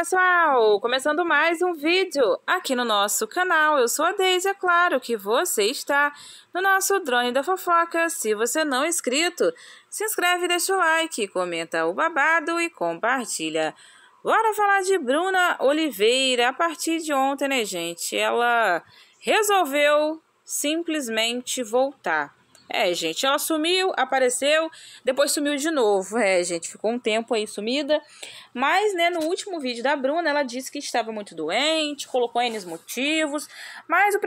pessoal! Começando mais um vídeo aqui no nosso canal. Eu sou a Deise, é claro que você está no nosso Drone da Fofoca. Se você não é inscrito, se inscreve, deixa o like, comenta o babado e compartilha. Bora falar de Bruna Oliveira. A partir de ontem, né, gente? Ela resolveu simplesmente voltar. É, gente, ela sumiu, apareceu, depois sumiu de novo. É, gente, ficou um tempo aí sumida. Mas, né, no último vídeo da Bruna, ela disse que estava muito doente, colocou N motivos. Mas o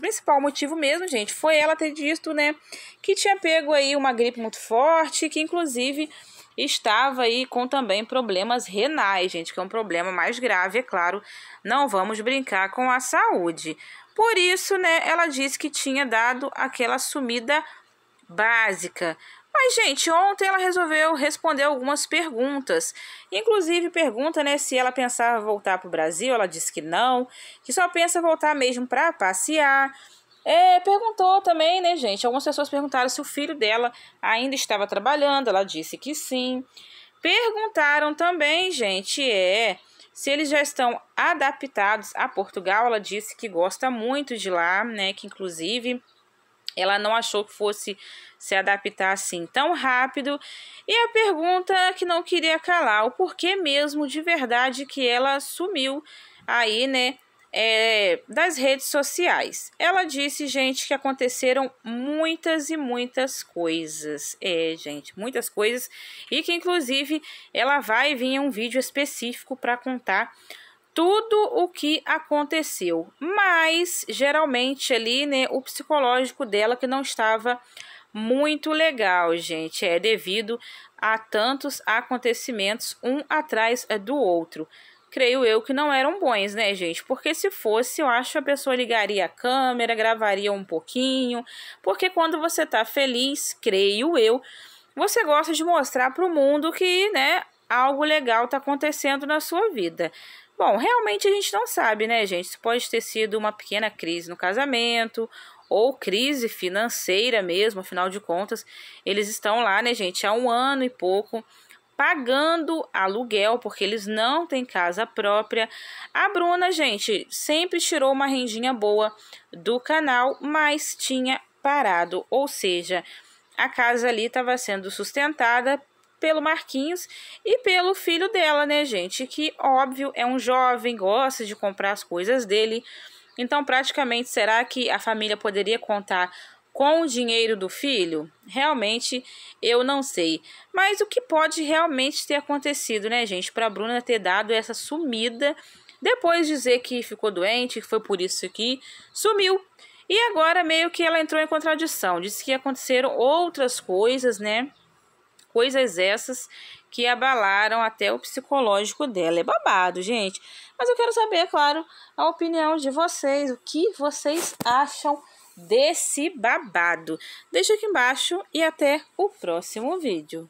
principal motivo mesmo, gente, foi ela ter dito, né, que tinha pego aí uma gripe muito forte, que inclusive estava aí com também problemas renais, gente, que é um problema mais grave, é claro. Não vamos brincar com a saúde. Por isso, né, ela disse que tinha dado aquela sumida básica. Mas, gente, ontem ela resolveu responder algumas perguntas. Inclusive, pergunta, né, se ela pensava voltar para o Brasil. Ela disse que não, que só pensa voltar mesmo para passear. É, perguntou também, né, gente? Algumas pessoas perguntaram se o filho dela ainda estava trabalhando. Ela disse que sim. Perguntaram também, gente, é se eles já estão adaptados a Portugal, ela disse que gosta muito de lá, né? Que inclusive ela não achou que fosse se adaptar assim tão rápido. E a pergunta que não queria calar, o porquê mesmo de verdade que ela sumiu aí, né? é, das redes sociais. Ela disse, gente, que aconteceram muitas e muitas coisas. É, gente, muitas coisas. E que, inclusive, ela vai vir um vídeo específico para contar tudo o que aconteceu. Mas, geralmente, ali, né, o psicológico dela que não estava muito legal, gente. É devido a tantos acontecimentos, um atrás do outro creio eu que não eram bons, né, gente? Porque se fosse, eu acho que a pessoa ligaria a câmera, gravaria um pouquinho, porque quando você tá feliz, creio eu, você gosta de mostrar para o mundo que, né, algo legal tá acontecendo na sua vida. Bom, realmente a gente não sabe, né, gente? Isso pode ter sido uma pequena crise no casamento ou crise financeira mesmo, afinal de contas, eles estão lá, né, gente, há um ano e pouco pagando aluguel, porque eles não têm casa própria. A Bruna, gente, sempre tirou uma rendinha boa do canal, mas tinha parado, ou seja, a casa ali estava sendo sustentada pelo Marquinhos e pelo filho dela, né, gente? Que óbvio é um jovem, gosta de comprar as coisas dele. Então, praticamente, será que a família poderia contar com o dinheiro do filho? Realmente eu não sei. Mas o que pode realmente ter acontecido, né, gente, para Bruna ter dado essa sumida, depois de dizer que ficou doente, que foi por isso que sumiu. E agora meio que ela entrou em contradição, disse que aconteceram outras coisas, né? Coisas essas que abalaram até o psicológico dela. É babado, gente. Mas eu quero saber, é claro, a opinião de vocês. O que vocês acham desse babado. Deixa aqui embaixo e até o próximo vídeo.